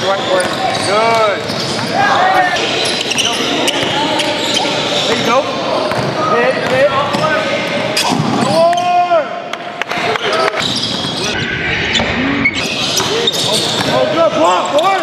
Good for it. Good. There you go. Hit, hit. Oh, good block, boy!